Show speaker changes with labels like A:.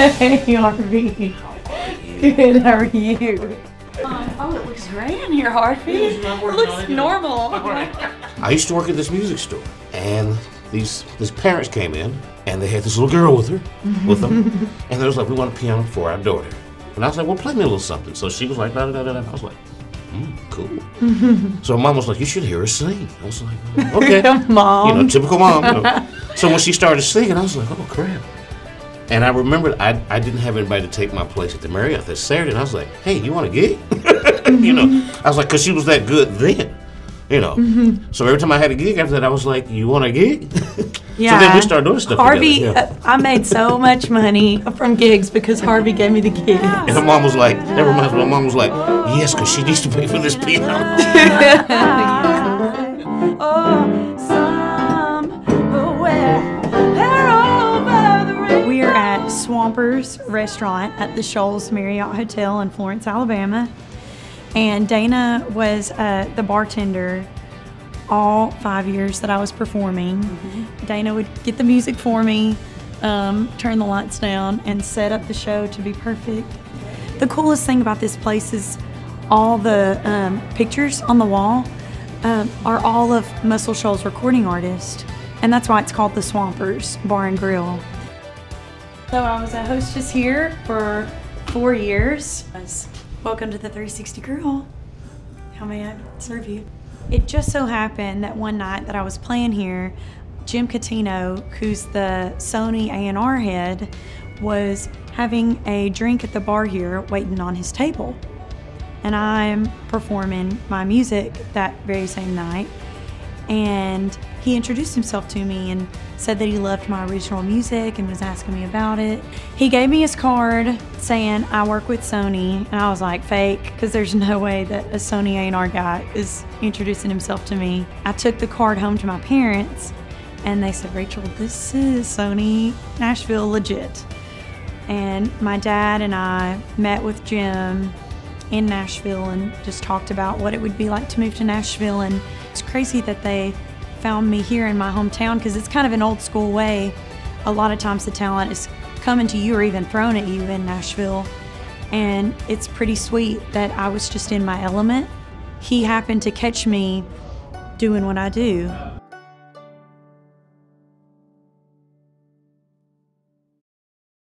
A: Hey, Harvey. Good, how are you?
B: Oh, it looks great in here, Harvey. It looks normal.
C: I used to work at this music store, and these these parents came in, and they had this little girl with her, with them, and they was like, "We want a piano for our daughter." And I was like, "Well, play me a little something." So she was like, "Da da da da." I was like, mm, "Cool." so mom was like, "You should hear her sing." I was like, "Okay."
A: Mom.
C: You know, typical mom. you know. so when she started singing, I was like, "Oh crap!" And I remembered I, I didn't have anybody to take my place at the Marriott that Saturday, and I was like, "Hey, you want a gig?" you know, I was like, "Cause she was that good then." You know, so every time I had a gig after that, I was like, "You want a gig?"
A: yeah.
C: So then we started doing stuff
A: Harvey,
C: together.
A: uh, I made so much money from gigs because Harvey gave me the gigs.
C: And her mom was like, that reminds me, my mom was like, yes, because she needs to pay for this piano.
A: We at Swampers Restaurant at the Shoals Marriott Hotel in Florence, Alabama. And Dana was uh, the bartender all five years that I was performing. Dana would get the music for me, um, turn the lights down, and set up the show to be perfect. The coolest thing about this place is all the um, pictures on the wall um, are all of Muscle Shoals recording artists. And that's why it's called the Swampers Bar and Grill. So I was a hostess here for four years. Welcome to the 360 Grill. How may I serve you? It just so happened that one night that I was playing here, Jim Catino, who's the Sony A&R head, was having a drink at the bar here waiting on his table. And I'm performing my music that very same night. And he introduced himself to me and said that he loved my original music and was asking me about it. He gave me his card saying I work with Sony, and I was like, fake, because there's no way that a Sony A&R guy is introducing himself to me. I took the card home to my parents, and they said, Rachel, this is Sony Nashville legit. And my dad and I met with Jim in Nashville and just talked about what it would be like to move to Nashville. And it's crazy that they found me here in my hometown because it's kind of an old school way. A lot of times the talent is coming to you or even thrown at you in Nashville. And it's pretty sweet that I was just in my element. He happened to catch me doing what I do.